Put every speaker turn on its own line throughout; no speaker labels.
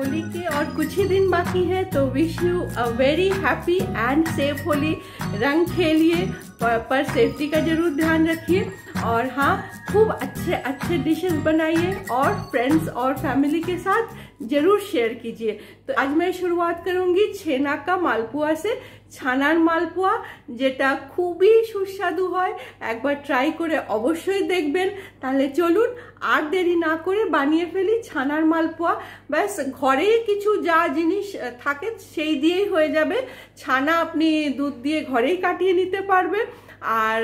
होली के और कुछ ही दिन बाकी है तो wish you a very happy and safe Holi. रंग खेलिए पर, सेफ्टी का ज़रूर ध्यान रखिए। और हाँ खूब अच्छे अच्छे डिशेस बनाइए और फ्रेंड्स और फैमिली के साथ जरूर शेयर कीजिए तो आज मैं शुरुआत करूंगी छेना का मालपुआ से ছানার মালপোয়া যেটা খুবই সুস্বাদু হয় একবার ট্রাই করে অবশ্যই দেখবেন তাহলে চলুন আর দেরি না করে বানিয়ে ফেলি ছানার মালপোয়া ব্যাস ঘরেই কিছু যা জিনিস থাকে সেই দিয়েই হয়ে যাবে ছানা আপনি দুধ দিয়ে ঘরেই কাটিয়ে নিতে পারবেন আর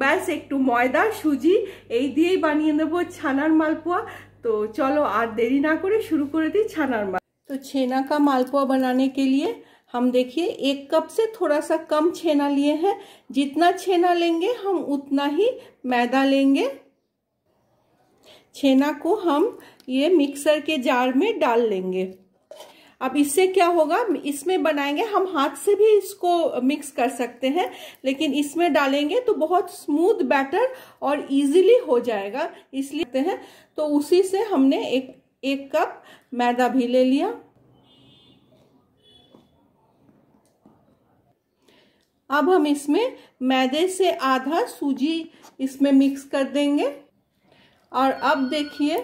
ব্যাস একটু ময়দা সুজি এই দিয়েই বানিয়ে নেবো ছানার মালপোয়া तो चलो आज देरी ना करे शुरू कर दी छानार माल तो छेना का मालपुआ बनाने के लिए हम देखिए एक कप से थोड़ा सा कम छेना लिए हैं जितना छेना लेंगे हम उतना ही मैदा लेंगे छेना को हम ये मिक्सर के जार में डाल लेंगे अब इससे क्या होगा? इसमें बनाएँगे, हम हाथ से भी इसको मिक्स कर सकते हैं, लेकिन इसमें डालेंगे तो बहुत स्मूथ बैटर और इजीली हो जाएगा। इसलिए हैं तो उसी से हमने एक एक कप मैदा भी ले लिया। अब हम इसमें मैदे से आधा सूजी इसमें मिक्स कर देंगे। और अब देखिए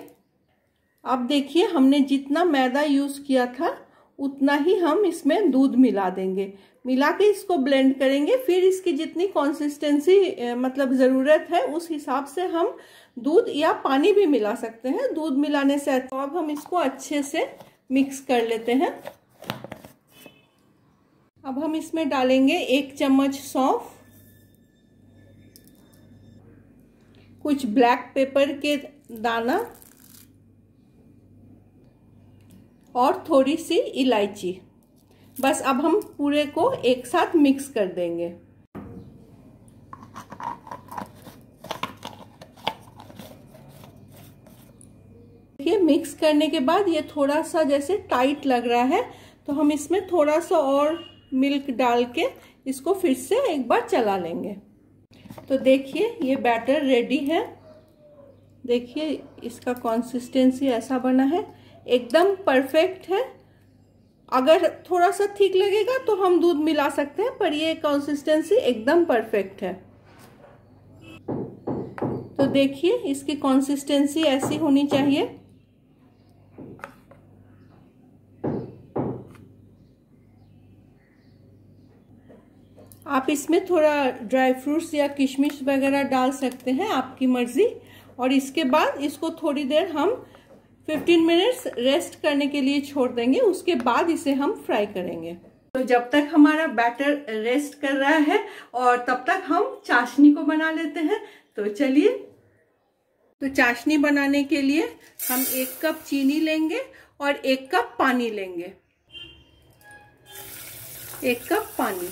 अब देखिए, हमने जितना मैदा यूज़ किया था, उतना ही हम इसमें दूध मिला देंगे। मिला के इसको ब्लेंड करेंगे, फिर इसकी जितनी कंसिस्टेंसी मतलब ज़रूरत है, उस हिसाब से हम दूध या पानी भी मिला सकते हैं। दूध मिलाने से अच्छा अब हम इसको अच्छे से मिक्स कर लेते हैं। अब हम इसमें डालेंगे एक चम्मच सौंफ, कुछ ब्लैक पेपर के दाना और थोड़ी सी इलायची। बस अब हम पूरे को एक साथ मिक्स कर देंगे। देखिए, मिक्स करने के बाद ये थोड़ा सा जैसे टाइट लग रहा है तो हम इसमें थोड़ा सा और मिल्क डाल के इसको फिर से एक बार चला लेंगे। तो देखिए, ये बैटर रेडी है। देखिए, इसका कंसिस्टेंसी ऐसा बना है। एकदम परफेक्ट है। अगर थोड़ा सा ठीक लगेगा तो हम दूध मिला सकते हैं, पर ये कंसिस्टेंसी एकदम परफेक्ट है। तो देखिए, इसकी कंसिस्टेंसी ऐसी होनी चाहिए। आप इसमें थोड़ा ड्राई फ्रूट्स या किशमिश वगैरह डाल सकते हैं, आपकी मर्ज़ी। और इसके बाद इसको थोड़ी देर हम 15 मिनट्स रेस्ट करने के लिए छोड़ देंगे, उसके बाद इसे हम फ्राई करेंगे। तो जब तक हमारा बैटर रेस्ट कर रहा है और तब तक हम चाशनी को बना लेते हैं तो चलिए। तो चाशनी बनाने के लिए हम एक कप चीनी लेंगे और एक कप पानी लेंगे। एक कप पानी।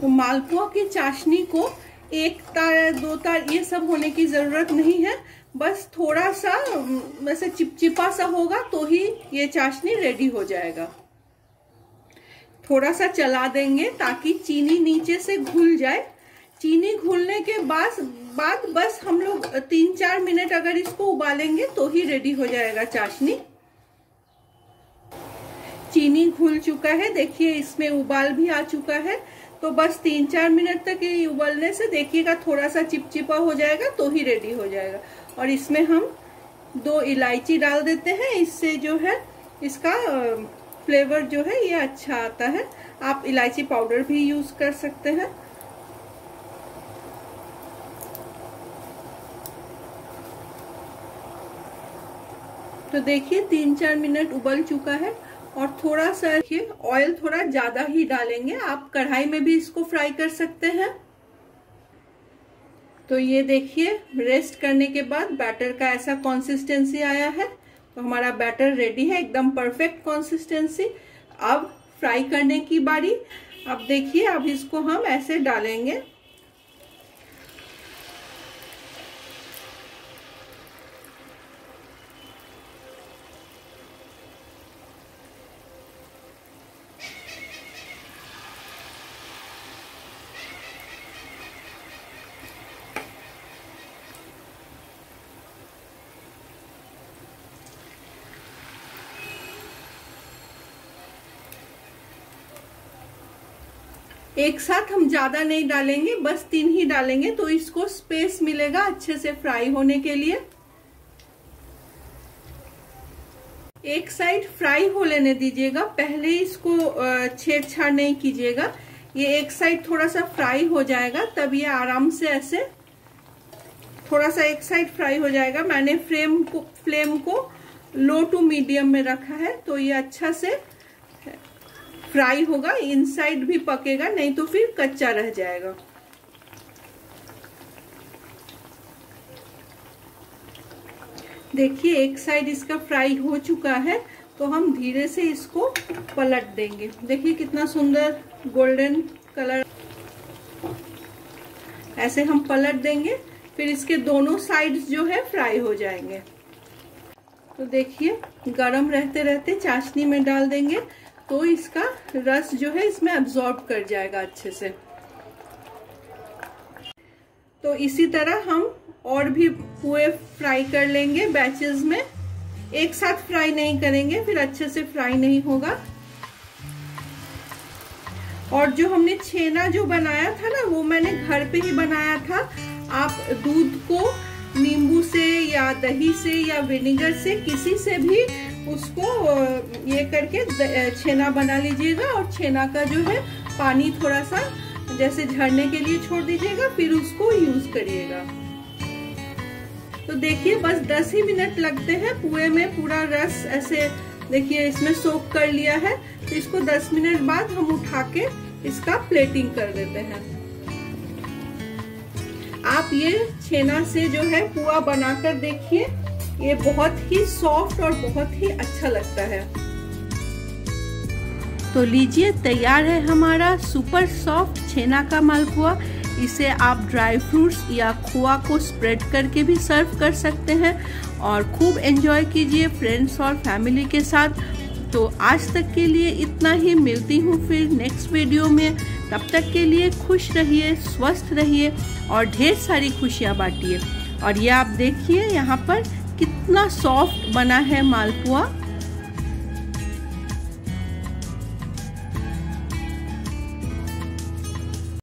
तो मालपुआ की चाशनी को एक तार, दो तार, ये सब होने की ज़रूरत नहीं है। बस थोड़ा सा वैसे चिपचिपा सा होगा तो ही ये चाशनी रेडी हो जाएगा। थोड़ा सा चला देंगे ताकि चीनी नीचे से घुल जाए। चीनी घुलने के बाद बाद बस हम लोग तीन चार मिनट अगर इसको उबालेंगे तो ही रेडी हो जाएगा चाशनी। चीनी घुल चुका है। देखिए, इसमें उबाल भी आ चुका है। तो बस तीन चार मिनट तक ये उबलने से देखिएगा थोड़ा सा चिपचिपा हो जाएगा तो ही रेडी हो जाएगा। और इसमें हम दो इलायची डाल देते हैं। इससे जो है, इसका फ्लेवर जो है, ये अच्छा आता है। आप इलायची पाउडर भी यूज़ कर सकते हैं। तो देखिए, तीन चार मिनट उबल चुका है। और थोड़ा सा ये ऑयल थोड़ा ज़्यादा ही डालेंगे। आप कढ़ाई में भी इसको फ्राई कर सकते हैं। तो ये देखिए रेस्ट करने के बाद बैटर का ऐसा कंसिस्टेंसी आया है। तो हमारा बैटर रेडी है, एकदम परफेक्ट कंसिस्टेंसी अब फ्राई करने की बारी। अब देखिए, अब इसको हम ऐसे डालेंगे। एक साथ हम ज़्यादा नहीं डालेंगे, बस तीन ही डालेंगे तो इसको स्पेस मिलेगा अच्छे से फ्राई होने के लिए। एक साइड फ्राई हो लेने दीजिएगा, पहले इसको छेड़छाड़ नहीं कीजिएगा। ये एक साइड थोड़ा सा फ्राई हो जाएगा, तब ये आराम से ऐसे, थोड़ा सा एक साइड फ्राई हो जाएगा। मैंने फ्लेम को फ्लेम को लो टू मीडियम में रखा है तो ये अच्छा से फ्राई होगा इनसाइड भी पकेगा, नहीं तो फिर कच्चा रह जाएगा। देखिए, एक साइड इसका फ्राई हो चुका है तो हम धीरे से इसको पलट देंगे। देखिए कितना सुंदर गोल्डन कलर ऐसे हम पलट देंगे, फिर इसके दोनों साइड्स जो है फ्राई हो जाएँगे। तो देखिए, गरम रहते रहते चाशनी में डाल देंगे। तो इसका रस जो है इसमें अब्जॉर्ब कर जाएगा अच्छे से। तो इसी तरह हम और भी पुए फ्राई कर लेंगे बैचेस में। एक साथ फ्राई नहीं करेंगे, फिर अच्छे से फ्राई नहीं होगा। और जो हमने छेना जो बनाया था ना, वो मैंने घर पे ही बनाया था। आप दूध को नींबू से या दही से या विनेगर से किसी से भी उसको ये करके छेना बना लीजिएगा और छेना का जो है पानी थोड़ा सा जैसे झड़ने के लिए छोड़ दीजिएगा, फिर उसको यूज़ करिएगा। तो देखिए, बस 10 ही मिनट लगते हैं पुए में पूरा रस ऐसे, देखिए, इसमें सोख कर लिया है। तो इसको 10 मिनट बाद हम उठा के इसका प्लेटिंग कर देते हैं। आप ये छेना से जो है पुआ बनाकर देखिए। ये बहुत ही सॉफ्ट और बहुत ही अच्छा लगता है। तो लीजिए, तैयार है हमारा सुपर सॉफ्ट छेना का मालपुआ इसे आप ड्राई फ्रूट्स या खोआ को स्प्रेड करके भी सर्व कर सकते हैं और खूब एंजॉय कीजिए फ्रेंड्स और फैमिली के साथ। तो आज तक के लिए इतना ही। मिलती हूँ फिर नेक्स्ट वीडियो में। तब तक के लिए खुश रहिए, स्वस्थ रहिए और ढेर सारी खुशियाँ बांटिए। और ये आप देखिए यहाँ पर कितना सॉफ्ट बना है मालपुआ।